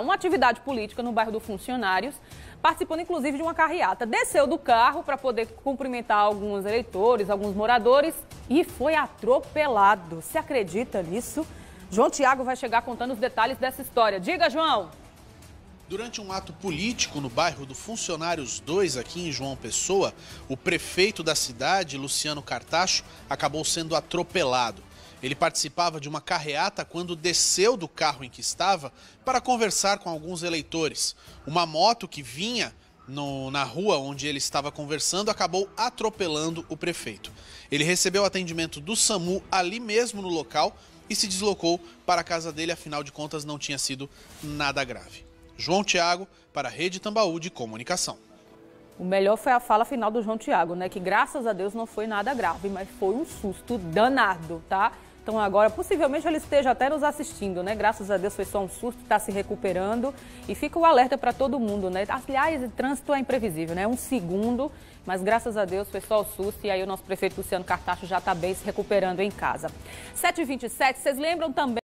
uma, atividade política no bairro do Funcionários, participando inclusive de uma carreata. Desceu do carro para poder cumprimentar alguns eleitores, alguns moradores e foi atropelado. Se acredita nisso? João Tiago vai chegar contando os detalhes dessa história. Diga, João! Durante um ato político no bairro do Funcionários 2, aqui em João Pessoa, o prefeito da cidade, Luciano Cartacho, acabou sendo atropelado. Ele participava de uma carreata quando desceu do carro em que estava para conversar com alguns eleitores. Uma moto que vinha no, na rua onde ele estava conversando acabou atropelando o prefeito. Ele recebeu atendimento do SAMU ali mesmo no local e se deslocou para a casa dele, afinal de contas não tinha sido nada grave. João Tiago, para a Rede Tambaú de Comunicação. O melhor foi a fala final do João Tiago, né? Que graças a Deus não foi nada grave, mas foi um susto danado, tá? Então agora, possivelmente ele esteja até nos assistindo, né? Graças a Deus foi só um susto, está se recuperando. E fica o alerta para todo mundo, né? Aliás, o trânsito é imprevisível, né? Um segundo, mas graças a Deus foi só o susto. E aí o nosso prefeito Luciano Cartacho já está bem se recuperando em casa. 7h27, vocês lembram também.